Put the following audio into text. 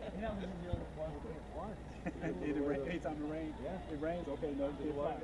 anytime it rains, Yeah. it rains, okay, no, it's fine.